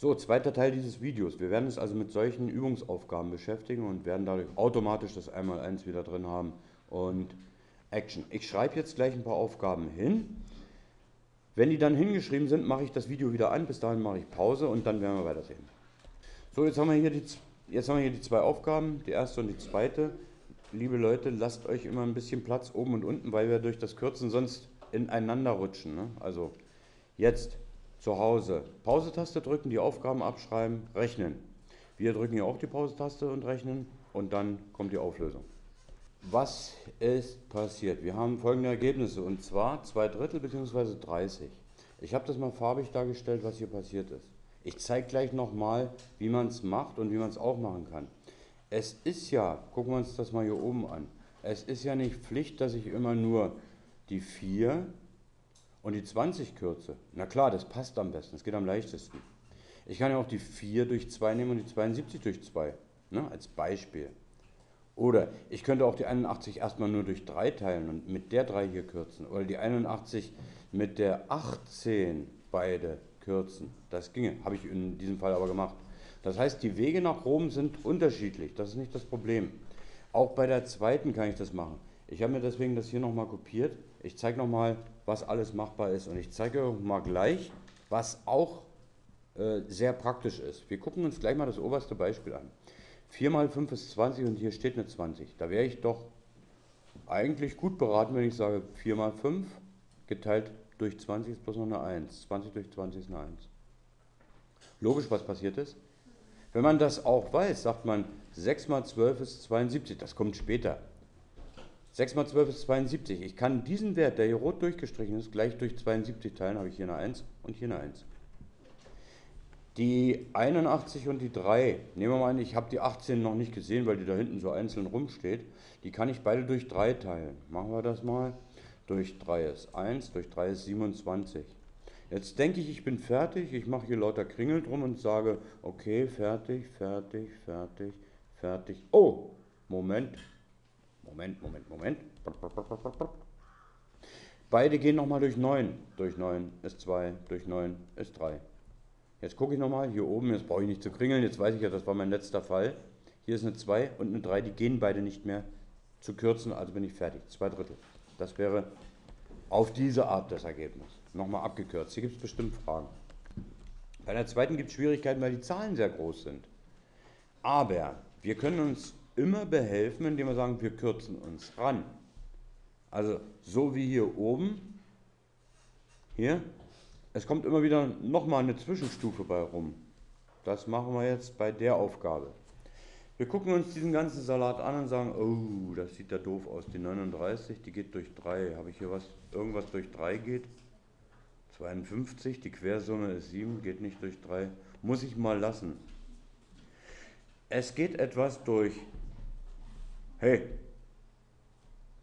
So, zweiter Teil dieses Videos. Wir werden uns also mit solchen Übungsaufgaben beschäftigen und werden dadurch automatisch das Einmaleins wieder drin haben und Action. Ich schreibe jetzt gleich ein paar Aufgaben hin. Wenn die dann hingeschrieben sind, mache ich das Video wieder an. Bis dahin mache ich Pause und dann werden wir weitersehen. So, jetzt haben wir hier die, jetzt haben wir hier die zwei Aufgaben, die erste und die zweite. Liebe Leute, lasst euch immer ein bisschen Platz oben und unten, weil wir durch das Kürzen sonst ineinander rutschen. Ne? Also jetzt zu Hause Pause-Taste drücken, die Aufgaben abschreiben, rechnen. Wir drücken hier auch die Pause-Taste und rechnen und dann kommt die Auflösung. Was ist passiert? Wir haben folgende Ergebnisse und zwar zwei Drittel bzw. 30. Ich habe das mal farbig dargestellt, was hier passiert ist. Ich zeige gleich nochmal, wie man es macht und wie man es auch machen kann. Es ist ja, gucken wir uns das mal hier oben an, es ist ja nicht Pflicht, dass ich immer nur die 4 und die 20 kürze. Na klar, das passt am besten, das geht am leichtesten. Ich kann ja auch die 4 durch 2 nehmen und die 72 durch 2, ne, als Beispiel. Oder ich könnte auch die 81 erstmal nur durch 3 teilen und mit der 3 hier kürzen. Oder die 81 mit der 18 beide kürzen. Das ginge, habe ich in diesem Fall aber gemacht. Das heißt, die Wege nach Rom sind unterschiedlich, das ist nicht das Problem. Auch bei der zweiten kann ich das machen. Ich habe mir deswegen das hier nochmal kopiert. Ich zeige nochmal, was alles machbar ist. Und ich zeige euch mal gleich, was auch äh, sehr praktisch ist. Wir gucken uns gleich mal das oberste Beispiel an. 4 mal 5 ist 20 und hier steht eine 20. Da wäre ich doch eigentlich gut beraten, wenn ich sage 4 mal 5 geteilt durch 20 ist bloß noch eine 1. 20 durch 20 ist eine 1. Logisch, was passiert ist? Wenn man das auch weiß, sagt man 6 mal 12 ist 72. Das kommt später. 6 mal 12 ist 72. Ich kann diesen Wert, der hier rot durchgestrichen ist, gleich durch 72 teilen. Habe ich hier eine 1 und hier eine 1. Die 81 und die 3, nehmen wir mal an, ich habe die 18 noch nicht gesehen, weil die da hinten so einzeln rumsteht. Die kann ich beide durch 3 teilen. Machen wir das mal. Durch 3 ist 1, durch 3 ist 27. Jetzt denke ich, ich bin fertig. Ich mache hier lauter Kringel drum und sage, okay, fertig, fertig, fertig, fertig. Oh, Moment, Moment, Moment, Moment. Beide gehen nochmal durch 9. Durch 9 ist 2, durch 9 ist 3. Jetzt gucke ich nochmal, hier oben, jetzt brauche ich nicht zu kringeln, jetzt weiß ich ja, das war mein letzter Fall. Hier ist eine 2 und eine 3, die gehen beide nicht mehr zu kürzen, also bin ich fertig. Zwei Drittel. Das wäre auf diese Art das Ergebnis. Nochmal abgekürzt. Hier gibt es bestimmt Fragen. Bei der zweiten gibt es Schwierigkeiten, weil die Zahlen sehr groß sind. Aber wir können uns immer behelfen, indem wir sagen, wir kürzen uns ran. Also so wie hier oben, hier, es kommt immer wieder nochmal eine Zwischenstufe bei rum. Das machen wir jetzt bei der Aufgabe. Wir gucken uns diesen ganzen Salat an und sagen, oh, das sieht ja doof aus. Die 39, die geht durch 3. Habe ich hier was, irgendwas durch 3 geht? 52, die Quersumme ist 7, geht nicht durch 3. Muss ich mal lassen. Es geht etwas durch hey,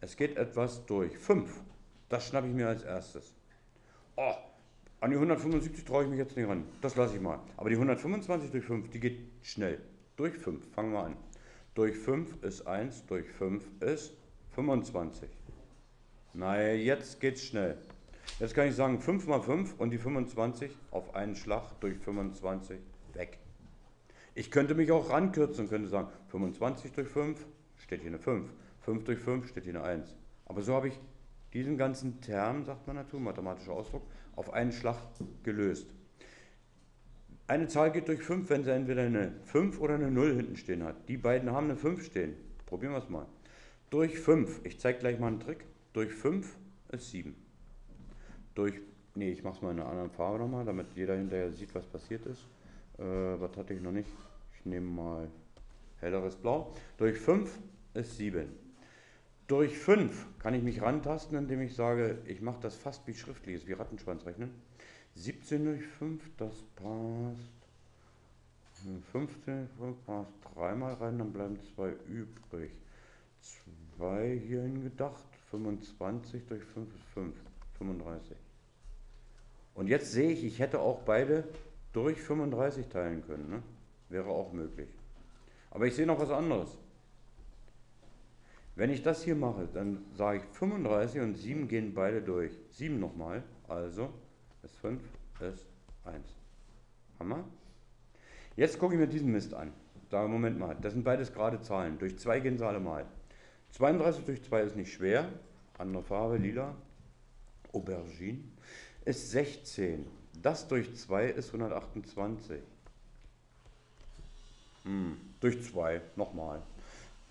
es geht etwas durch. 5, das schnappe ich mir als erstes. Oh, an die 175 traue ich mich jetzt nicht ran. Das lasse ich mal. Aber die 125 durch 5, die geht schnell. Durch 5, fangen wir an. Durch 5 ist 1, durch 5 ist 25. Naja, jetzt geht's schnell. Jetzt kann ich sagen 5 mal 5 und die 25 auf einen Schlag durch 25 weg. Ich könnte mich auch rankürzen könnte sagen 25 durch 5 steht hier eine 5. 5 durch 5 steht hier eine 1. Aber so habe ich diesen ganzen Term, sagt man dazu, mathematischer Ausdruck, auf einen Schlag gelöst. Eine Zahl geht durch 5, wenn sie entweder eine 5 oder eine 0 hinten stehen hat. Die beiden haben eine 5 stehen. Probieren wir es mal. Durch 5, ich zeige gleich mal einen Trick, durch 5 ist 7. Durch, nee, ich mache es mal in einer anderen Farbe nochmal, damit jeder hinterher sieht, was passiert ist. Äh, was hatte ich noch nicht? Ich nehme mal helleres Blau. Durch 5 ist 7. Durch 5 kann ich mich rantasten, indem ich sage, ich mache das fast wie schriftliches, wie Rattenschwanz rechnen. 17 durch 5, das passt. 15 passt dreimal rein, dann bleiben zwei übrig. 2 hierhin gedacht, 25 durch 5 ist 5, 35. Und jetzt sehe ich, ich hätte auch beide durch 35 teilen können. Ne? Wäre auch möglich. Aber ich sehe noch was anderes. Wenn ich das hier mache, dann sage ich 35 und 7 gehen beide durch. 7 nochmal, also ist 5 ist 1. Hammer? Jetzt gucke ich mir diesen Mist an. Sage, Moment mal, das sind beides gerade Zahlen. Durch 2 gehen sie alle mal. 32 durch 2 ist nicht schwer. Andere Farbe, lila. Aubergine. Ist 16. Das durch 2 ist 128. Hm, durch 2, nochmal.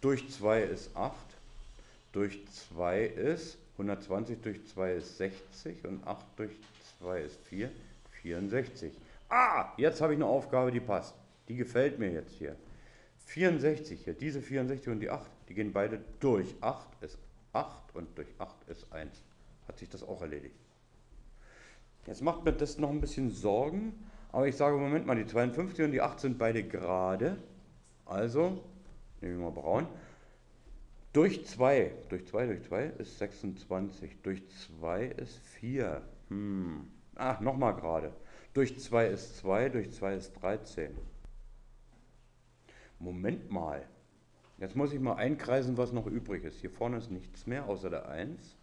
Durch 2 ist 8. Durch 2 ist 120 durch 2 ist 60 und 8 durch 2 ist 4, 64. Ah, jetzt habe ich eine Aufgabe, die passt. Die gefällt mir jetzt hier. 64 hier, diese 64 und die 8, die gehen beide durch. 8 ist 8 und durch 8 ist 1. Hat sich das auch erledigt. Jetzt macht mir das noch ein bisschen Sorgen, aber ich sage, Moment mal, die 52 und die 8 sind beide gerade. Also, nehmen wir mal braun. Durch 2, durch 2, durch 2 ist 26. Durch 2 ist 4. Hm. Ach, nochmal gerade. Durch 2 ist 2, durch 2 ist 13. Moment mal. Jetzt muss ich mal einkreisen, was noch übrig ist. Hier vorne ist nichts mehr, außer der 1.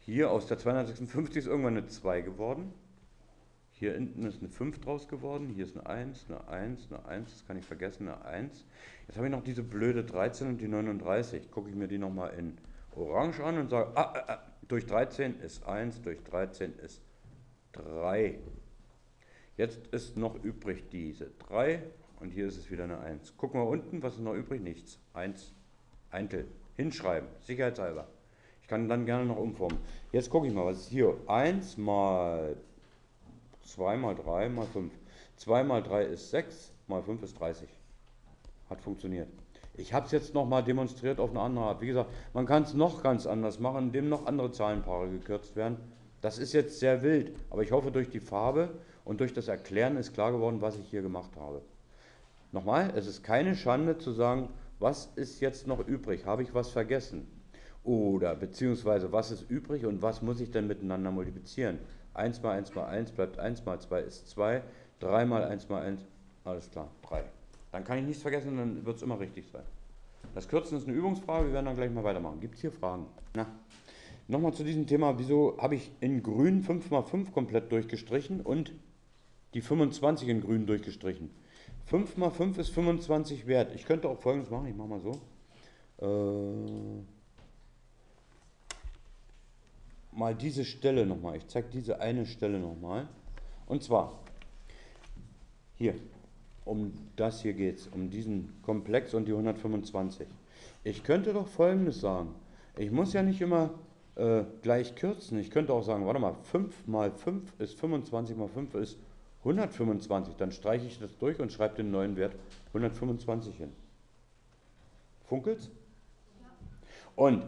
Hier aus der 256 ist irgendwann eine 2 geworden. Hier hinten ist eine 5 draus geworden. Hier ist eine 1, eine 1, eine 1. Das kann ich vergessen, eine 1. Jetzt habe ich noch diese blöde 13 und die 39. Gucke ich mir die nochmal in Orange an und sage, ah, ah, ah, durch 13 ist 1, durch 13 ist 3. Jetzt ist noch übrig diese 3 und hier ist es wieder eine 1. Gucken wir unten, was ist noch übrig? Nichts. 1, Eintel. Hinschreiben, sicherheitshalber. Ich kann dann gerne noch umformen. Jetzt gucke ich mal, was ist hier? 1 mal 2 mal 3 mal 5. 2 mal 3 ist 6, mal 5 ist 30. Hat funktioniert. Ich habe es jetzt nochmal demonstriert auf eine andere Art. Wie gesagt, man kann es noch ganz anders machen, indem noch andere Zahlenpaare gekürzt werden. Das ist jetzt sehr wild, aber ich hoffe, durch die Farbe und durch das Erklären ist klar geworden, was ich hier gemacht habe. Nochmal, es ist keine Schande zu sagen, was ist jetzt noch übrig? Habe ich was vergessen? Oder beziehungsweise was ist übrig und was muss ich denn miteinander multiplizieren? 1 mal 1 mal 1 bleibt 1 mal 2 ist 2, 3 mal 1 mal 1, alles klar, 3. Dann kann ich nichts vergessen, dann wird es immer richtig sein. Das Kürzen ist eine Übungsfrage, wir werden dann gleich mal weitermachen. Gibt es hier Fragen? Na, nochmal zu diesem Thema, wieso habe ich in grün 5 mal 5 komplett durchgestrichen und die 25 in grün durchgestrichen? 5 mal 5 ist 25 wert. Ich könnte auch folgendes machen, ich mache mal so. Äh, mal diese Stelle nochmal. Ich zeige diese eine Stelle nochmal. Und zwar hier, um das hier geht es, um diesen Komplex und die 125. Ich könnte doch folgendes sagen. Ich muss ja nicht immer äh, gleich kürzen. Ich könnte auch sagen, warte mal, 5 mal 5 ist 25 mal 5 ist 125. Dann streiche ich das durch und schreibe den neuen Wert 125 hin. Funkelt's? Ja. Und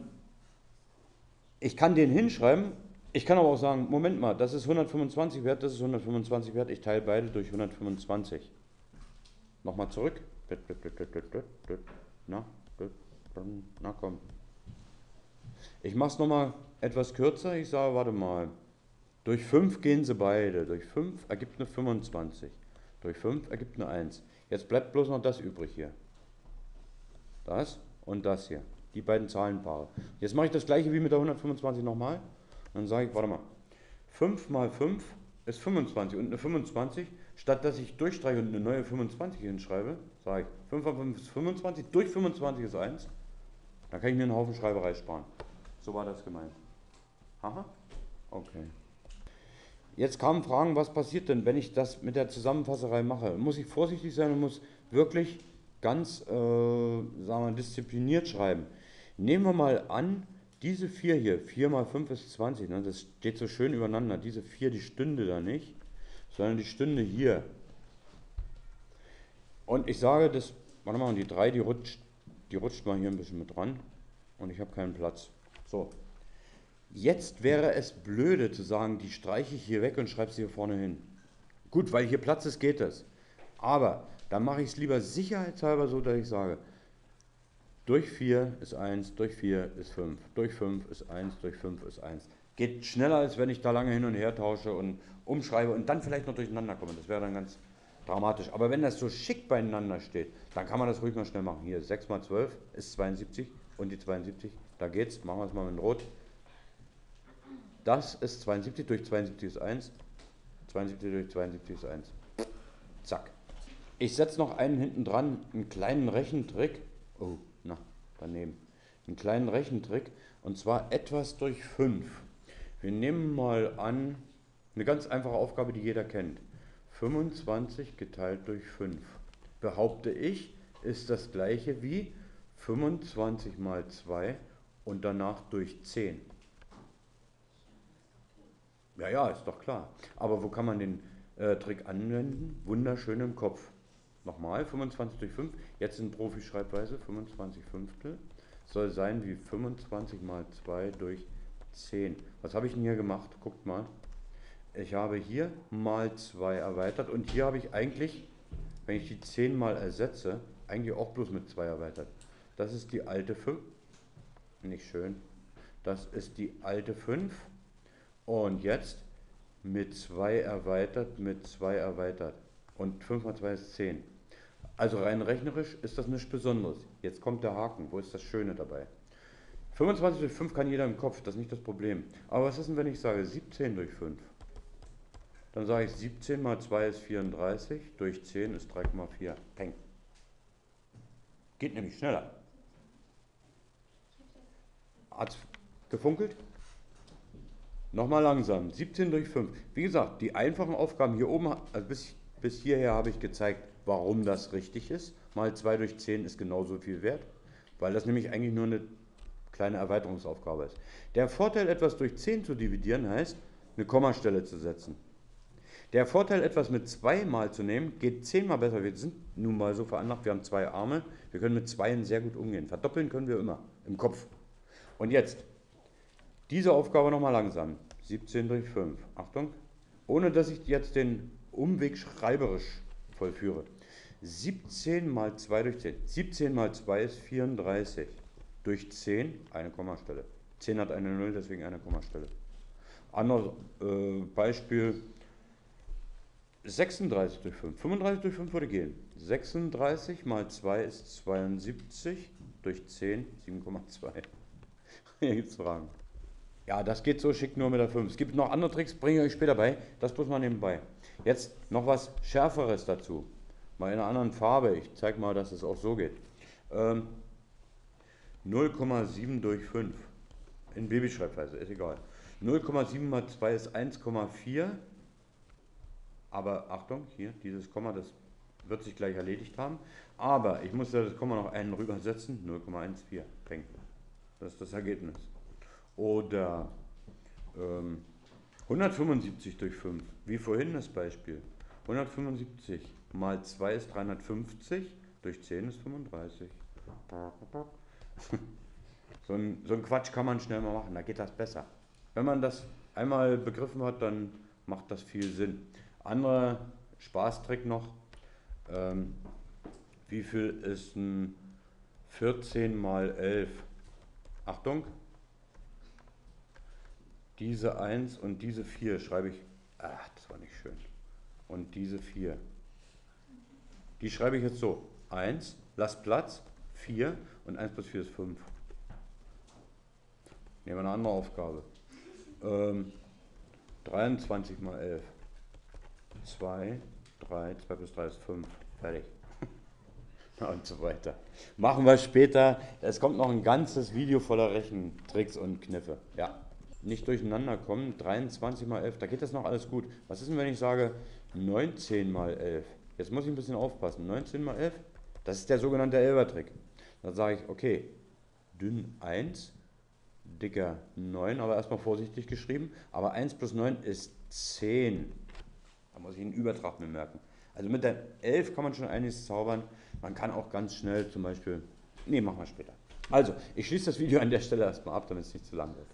ich kann den hinschreiben, ich kann aber auch sagen, Moment mal, das ist 125 wert, das ist 125 wert, ich teile beide durch 125. Nochmal zurück. Na, na komm. Ich mache es nochmal etwas kürzer, ich sage, warte mal, durch 5 gehen sie beide, durch 5 ergibt eine 25, durch 5 ergibt eine 1. Jetzt bleibt bloß noch das übrig hier. Das und das hier die beiden Zahlenpaare. Jetzt mache ich das gleiche wie mit der 125 nochmal. Dann sage ich, warte mal, 5 mal 5 ist 25 und eine 25, statt dass ich durchstreiche und eine neue 25 hinschreibe, sage ich, 5 mal 5 ist 25, durch 25 ist 1. Dann kann ich mir einen Haufen Schreiberei sparen. So war das gemeint. Aha? Okay. Jetzt kamen Fragen, was passiert denn, wenn ich das mit der Zusammenfasserei mache? Muss ich vorsichtig sein und muss wirklich ganz äh, sagen wir, diszipliniert schreiben. Nehmen wir mal an, diese 4 hier, 4 mal 5 ist 20, ne, das steht so schön übereinander. Diese 4, die stünde da nicht, sondern die stünde hier. Und ich sage, das, warte mal, die 3, die rutscht, die rutscht mal hier ein bisschen mit dran und ich habe keinen Platz. So, jetzt wäre es blöde zu sagen, die streiche ich hier weg und schreibe sie hier vorne hin. Gut, weil hier Platz ist, geht das. Aber dann mache ich es lieber sicherheitshalber so, dass ich sage, durch 4 ist 1, durch 4 ist 5, durch 5 ist 1, durch 5 ist 1. Geht schneller, als wenn ich da lange hin und her tausche und umschreibe und dann vielleicht noch durcheinander komme. Das wäre dann ganz dramatisch. Aber wenn das so schick beieinander steht, dann kann man das ruhig mal schnell machen. Hier, 6 mal 12 ist 72 und die 72, da geht's. Machen wir es mal mit Rot. Das ist 72, durch 72 ist 1. 72 durch 72 ist 1. Zack. Ich setze noch einen hinten dran, einen kleinen Rechentrick. Oh, daneben. Einen kleinen Rechentrick und zwar etwas durch 5. Wir nehmen mal an, eine ganz einfache Aufgabe, die jeder kennt. 25 geteilt durch 5. Behaupte ich, ist das gleiche wie 25 mal 2 und danach durch 10. Ja, ja, ist doch klar. Aber wo kann man den äh, Trick anwenden? Wunderschön im Kopf. Nochmal, 25 durch 5, jetzt in Profischreibweise, 25 Fünftel, soll sein wie 25 mal 2 durch 10. Was habe ich denn hier gemacht? Guckt mal. Ich habe hier mal 2 erweitert und hier habe ich eigentlich, wenn ich die 10 mal ersetze, eigentlich auch bloß mit 2 erweitert. Das ist die alte 5. Nicht schön. Das ist die alte 5. Und jetzt mit 2 erweitert, mit 2 erweitert. Und 5 mal 2 ist 10. Also rein rechnerisch ist das nichts Besonderes. Jetzt kommt der Haken. Wo ist das Schöne dabei? 25 durch 5 kann jeder im Kopf, das ist nicht das Problem. Aber was ist denn, wenn ich sage 17 durch 5? Dann sage ich 17 mal 2 ist 34, durch 10 ist 3,4. Peng. Geht nämlich schneller. Hat es gefunkelt? Nochmal langsam. 17 durch 5. Wie gesagt, die einfachen Aufgaben hier oben, also bis, bis hierher habe ich gezeigt, warum das richtig ist. Mal 2 durch 10 ist genauso viel wert, weil das nämlich eigentlich nur eine kleine Erweiterungsaufgabe ist. Der Vorteil, etwas durch 10 zu dividieren, heißt, eine Kommastelle zu setzen. Der Vorteil, etwas mit 2 mal zu nehmen, geht 10 mal besser. Wir sind nun mal so veranlagt, wir haben zwei Arme, wir können mit 2 sehr gut umgehen. Verdoppeln können wir immer, im Kopf. Und jetzt, diese Aufgabe nochmal langsam. 17 durch 5. Achtung, ohne dass ich jetzt den Umweg schreiberisch vollführe. 17 mal 2 durch 10. 17 mal 2 ist 34. Durch 10 eine Kommastelle. 10 hat eine 0, deswegen eine Kommastelle. Anderes äh, Beispiel 36 durch 5. 35 durch 5 würde gehen. 36 mal 2 ist 72, durch 10 7,2. Hier gibt es Fragen. Ja, das geht so schick nur mit der 5. Es gibt noch andere Tricks, bringe ich euch später bei. Das bloß mal nebenbei. Jetzt noch was Schärferes dazu mal in einer anderen Farbe. Ich zeige mal, dass es auch so geht. Ähm, 0,7 durch 5 in Babyschreibweise, ist egal. 0,7 mal 2 ist 1,4. Aber Achtung, hier, dieses Komma, das wird sich gleich erledigt haben. Aber ich muss das Komma noch einen rübersetzen, 0,14. Peng. Das ist das Ergebnis. Oder ähm, 175 durch 5, wie vorhin das Beispiel. 175 mal 2 ist 350, durch 10 ist 35. So ein, so ein Quatsch kann man schnell mal machen, da geht das besser. Wenn man das einmal begriffen hat, dann macht das viel Sinn. Anderer Spaßtrick noch, ähm, wie viel ist ein 14 mal 11? Achtung, diese 1 und diese 4 schreibe ich, ach, das war nicht schön, und diese 4. Die schreibe ich jetzt so. 1, lass Platz, 4 und 1 plus 4 ist 5. Nehmen wir eine andere Aufgabe. Ähm, 23 mal 11. 2, 3, 2 plus 3 ist 5. Fertig. und so weiter. Machen wir später. Es kommt noch ein ganzes Video voller Rechentricks und Kniffe. Ja. Nicht durcheinander kommen. 23 mal 11, da geht das noch alles gut. Was ist denn, wenn ich sage 19 mal 11? Jetzt muss ich ein bisschen aufpassen. 19 mal 11, das ist der sogenannte Elbertrick. Da sage ich, okay, dünn 1, dicker 9, aber erstmal vorsichtig geschrieben. Aber 1 plus 9 ist 10. Da muss ich einen Übertrag mir merken. Also mit der 11 kann man schon einiges zaubern. Man kann auch ganz schnell zum Beispiel, nee, machen wir später. Also, ich schließe das Video an der Stelle erstmal ab, damit es nicht zu lang wird.